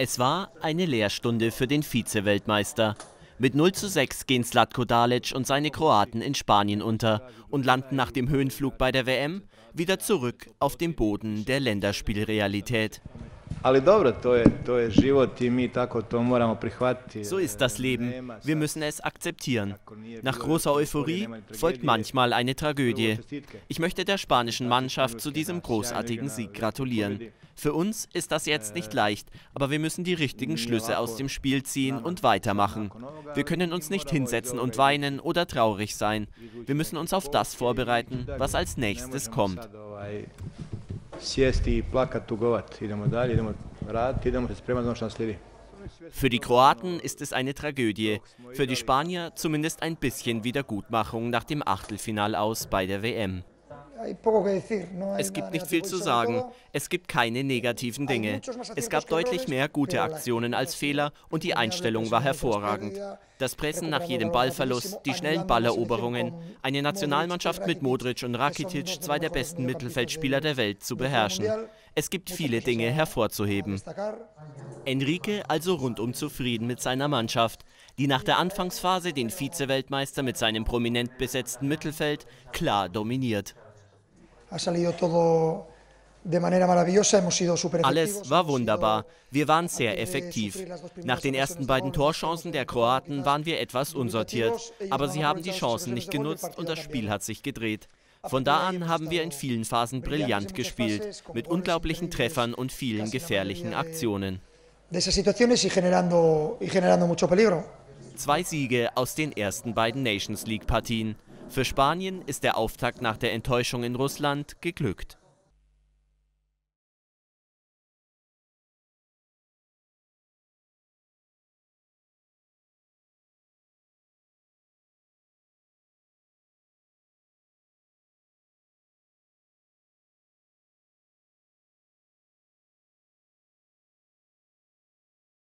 Es war eine Lehrstunde für den Vize-Weltmeister. Mit 0 zu 6 gehen Slatko Dalic und seine Kroaten in Spanien unter und landen nach dem Höhenflug bei der WM wieder zurück auf dem Boden der Länderspielrealität. So ist das Leben. Wir müssen es akzeptieren. Nach großer Euphorie folgt manchmal eine Tragödie. Ich möchte der spanischen Mannschaft zu diesem großartigen Sieg gratulieren. Für uns ist das jetzt nicht leicht, aber wir müssen die richtigen Schlüsse aus dem Spiel ziehen und weitermachen. Wir können uns nicht hinsetzen und weinen oder traurig sein. Wir müssen uns auf das vorbereiten, was als nächstes kommt sjesti i plakat, tugovat. Idemo dalje, idemo raditi, idemo se spremati za ono što nas slijedi. Für die Kroaten ist es eine Tragödie, für die Spanier zumindest ein bisschen Wiedergutmachung nach dem Achtelfinal aus bei der WM. Es gibt nicht viel zu sagen. Es gibt keine negativen Dinge. Es gab deutlich mehr gute Aktionen als Fehler und die Einstellung war hervorragend. Das Pressen nach jedem Ballverlust, die schnellen Balleroberungen, eine Nationalmannschaft mit Modric und Rakitic, zwei der besten Mittelfeldspieler der Welt, zu beherrschen. Es gibt viele Dinge hervorzuheben. Enrique also rundum zufrieden mit seiner Mannschaft, die nach der Anfangsphase den Vize-Weltmeister mit seinem prominent besetzten Mittelfeld klar dominiert. Alles war wunderbar. Wir waren sehr effektiv. Nach den ersten beiden Torchancen der Kroaten waren wir etwas unsortiert, aber sie haben die Chancen nicht genutzt und das Spiel hat sich gedreht. Von da an haben wir in vielen Phasen brillant gespielt, mit unglaublichen Treffern und vielen gefährlichen Aktionen. Zwei Siege aus den ersten beiden Nations League Partien. Für Spanien ist der Auftakt nach der Enttäuschung in Russland geglückt.